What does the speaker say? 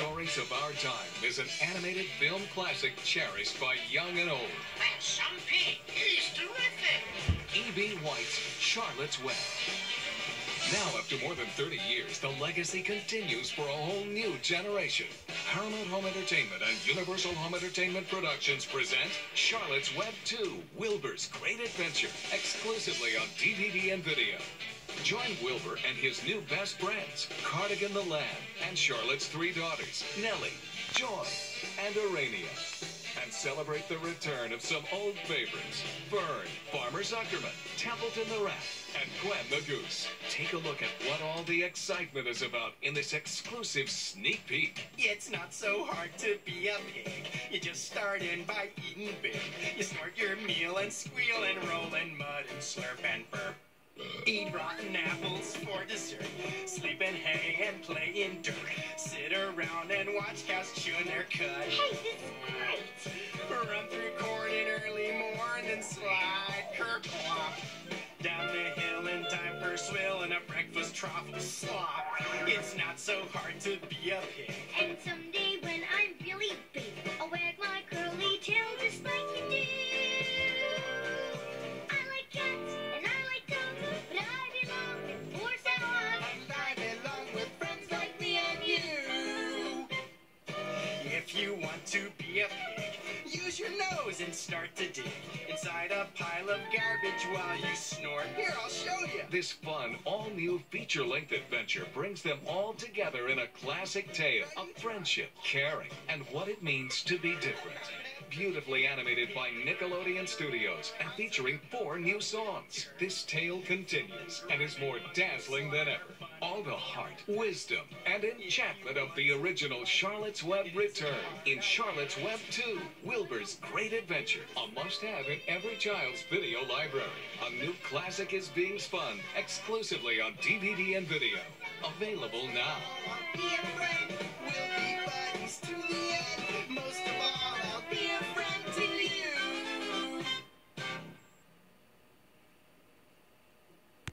stories of our time is an animated film classic cherished by young and old. That's some pig. He's terrific. E.B. White's Charlotte's Web. Now, after more than 30 years, the legacy continues for a whole new generation. Paramount Home Entertainment and Universal Home Entertainment Productions present Charlotte's Web 2, Wilbur's Great Adventure, exclusively on DVD and video. Join Wilbur and his new best friends, Cardigan the Lamb, and Charlotte's three daughters, Nellie, Joy, and Aranea. And celebrate the return of some old favorites, Fern, Farmer Zuckerman, Templeton the Rat, and Gwen the Goose. Take a look at what all the excitement is about in this exclusive sneak peek. It's not so hard to be a pig. You just start in by eating big. You snort your meal and squeal and roll in mud and slurp and burp. Eat rotten apples for dessert. Sleep in hay and play in dirt. Sit around and watch cows chewing their cud. Hey, this is great. Run through corn in early morn and slide kerplop. Down the hill in time for swill and a breakfast trough of slop. It's not so hard to be a pig. And someday when I'm If you want to be a pig, use your nose and start to dig inside a pile of garbage while you snort. Here, I'll show you. This fun, all new feature length adventure brings them all together in a classic tale of friendship, caring, and what it means to be different. Beautifully animated by Nickelodeon Studios and featuring four new songs. This tale continues and is more dazzling than ever. All the heart, wisdom, and enchantment of the original Charlotte's Web return in Charlotte's Web 2, Wilbur's Great Adventure, a must have in every child's video library. A new classic is being spun exclusively on DVD and video. Available now.